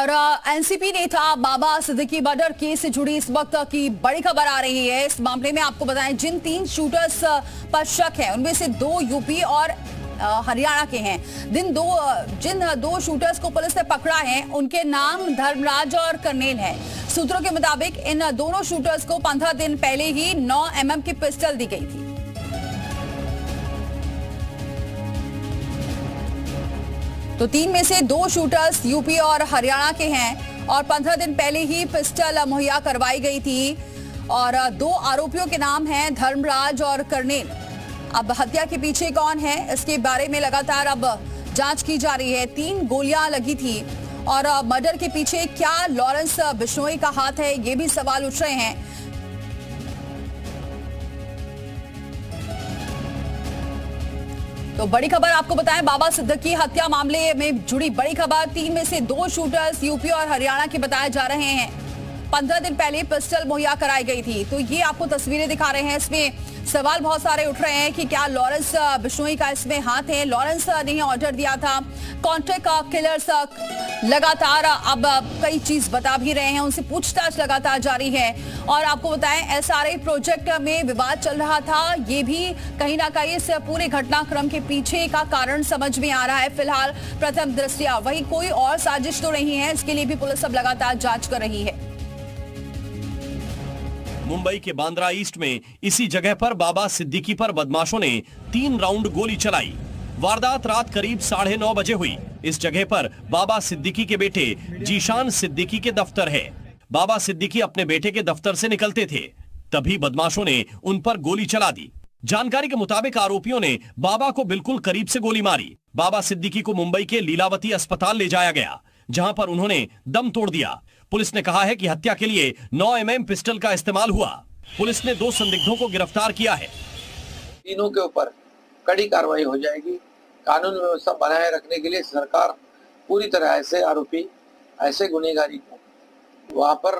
और एनसीपी नेता बाबा Siddiqui murder case से जुड़ी इस वक्त की बड़ी खबर आ रही है। इस मामले में आपको बताएँ, जिन तीन शूटर्स पर शक है, उनमें से दो यूपी और हरियाणा के हैं। दिन दो जिन दो शूटर्स को पुलिस ने पकड़ा है, उनके नाम धर्मराज और करनेल है। सूत्रों के मुताबिक इन दोनों शूटर्स को पंद्रह दिन पहले ही 9 एमएम की पिस्टल दी गई थी। तो तीन में से दो शूटर्स यूपी और हरियाणा के हैं और पंद्रह दिन पहले ही पिस्टल मुहैया करवाई गई थी और दो आरोपियों के नाम हैं धर्मराज और करनेल। अब हत्या के पीछे कौन है, इसके बारे में लगातार अब जाँच की जा रही है। तीन गोलियाँ लगी थी और मर्डर के पीछे क्या लॉरेंस बिश्नोई का हाथ है, ये भी सवाल उठ रहे हैं। तो बड़ी खबर आपको बताएँ, बाबा सिद्दकी हत्या मामले में जुड़ी बड़ी खबर। तीन में से दो शूटर्स यूपी और हरियाणा के बताए जा रहे हैं। पंद्रह दिन पहले पिस्टल मुहैया कराई गई थी। तो ये आपको तस्वीरें दिखा रहे हैं। इसमें सवाल बहुत सारे उठ रहे हैं कि क्या लॉरेंस बिश्नोई का इसमें हाथ है? लॉरेंस ने ऑर्डर दिया था। कॉन्ट्रैक्ट किलर्स लगातार अब कई चीज़ बता भी रहे हैं। उनसे पूछताछ लगातार जारी है। और आपको बताएँ एसआरए प्रोजेक्ट में विवाद चल रहा था। ये भी कहीं ना कहीं इस पूरे घटनाक्रम के पीछे का कारण समझ में आ रहा है। फ़िलहाल प्रथम दृष्टिया वही कोई और साजिश तो नहीं है। इसके लिए भी पुलिस अब लगातार जाँच कर रही है। मुंबई के बांद्रा ईस्ट में इसी जगह पर बाबा सिद्दीकी पर बदमाशों ने तीन राउंड गोली चलाई। वारदात रात करीब साढ़े नौ बजे हुई। इस जगह पर बाबा सिद्दीकी के बेटे जीशान सिद्दीकी के दफ्तर है। बाबा सिद्दीकी अपने बेटे के दफ्तर से निकलते थे। तभी बदमाशों ने उन पर गोली चला दी। जानकारी के मुताबिक आरोपियों ने बाबा को बिल्कुल करीब से गोली मारी। बाबा सिद्दीकी को मुंबई के लीलावती अस्पताल ले जाया गया, जहाँ पर उन्होंने दम तोड़ दिया। पुलिस ने कहा है कि हत्या के लिए 9 एमएम पिस्टल का इस्तेमाल हुआ। पुलिस ने दो संदिग्धों को गिरफ़्तार किया है। तीनों के ऊपर कड़ी कार्रवाई हो जाएगी। कानून व्यवस्था बनाए रखने के लिए सरकार पूरी तरह ऐसे आरोपी, ऐसे गुनेगारी को वहाँ पर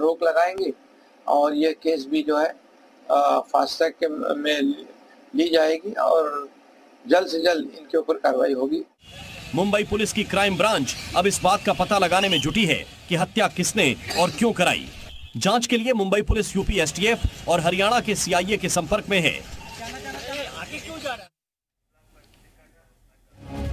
रोक लगाएँगे और ये केस भी जो है फास्ट ट्रैक के में ली जाएगी और जल्द से जल्द इनके ऊपर कार्रवाई होगी। मुंबई पुलिस की क्राइम ब्रांच अब इस बात का पता लगाने में जुटी है कि हत्या किसने और क्यों कराई। जाँच के लिए मुंबई पुलिस यूपी एसटीएफ और हरियाणा के सीआईए के संपर्क में है।